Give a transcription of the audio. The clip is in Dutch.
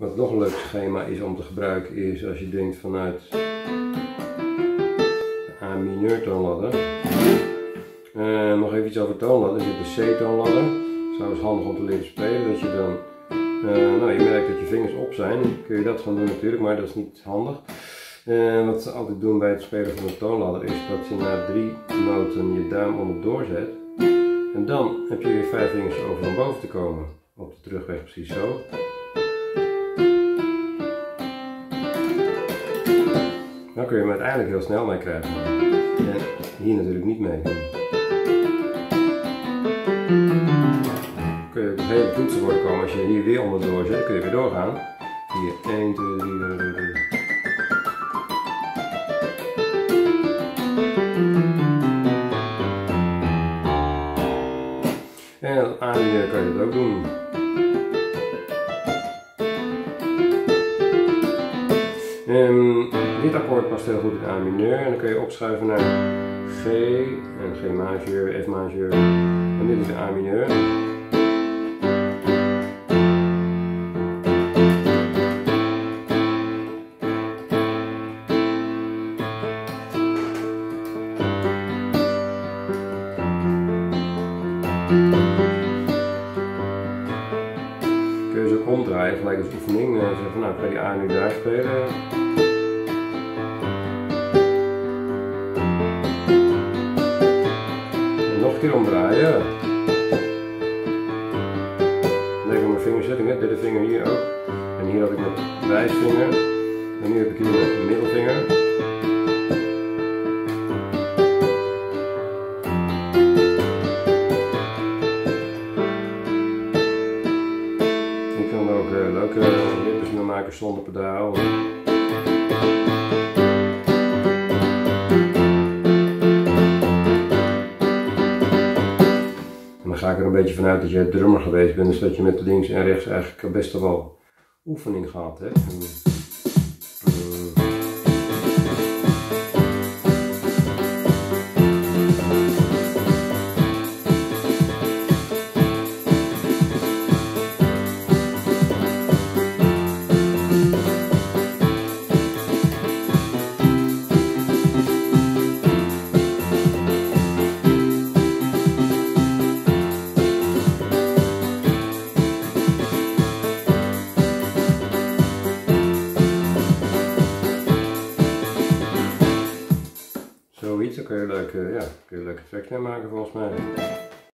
Wat nog een leuk schema is om te gebruiken is als je denkt vanuit de A mineur toonladder. Uh, nog even iets over toonladder. Er zit een C toonladder. Zo is handig om te leren spelen. Dat je dan, uh, nou je merkt dat je vingers op zijn. Dan kun je dat gaan doen natuurlijk, maar dat is niet handig. Uh, wat ze altijd doen bij het spelen van een toonladder is dat je na drie noten je duim onderdoor zet. En dan heb je weer vijf vingers over om boven te komen. Op de terugweg precies zo. Kun je hem uiteindelijk heel snel mee krijgen. En hier natuurlijk niet mee. kun je op het hele toetsenbord komen. Als je hier weer onderdoor zet, kun je weer doorgaan. Hier 1, 2, 3, 4, 5, 6. En als kan je dat ook doen. En dit akkoord past heel goed in A mineur en dan kun je opschuiven naar G en G majeur, F majeur en dit is de A mineur. Kun je ze omdraaien, gelijk als oefening. Uh, zeggen van nou, ik ga die A nu daar spelen. Keer omdraaien. Denk aan mijn vingerzetting, derde vinger hier ook. En hier had ik mijn wijsvinger. En nu heb ik hier mijn middelvinger. leuke rippers mee maken zonder pedaal. Een beetje vanuit dat je drummer geweest bent, dus dat je met links en rechts eigenlijk best wel oefening gehad hebt. Zoiets, dan kun je leuk, ja, kun je leuk effect maken volgens mij.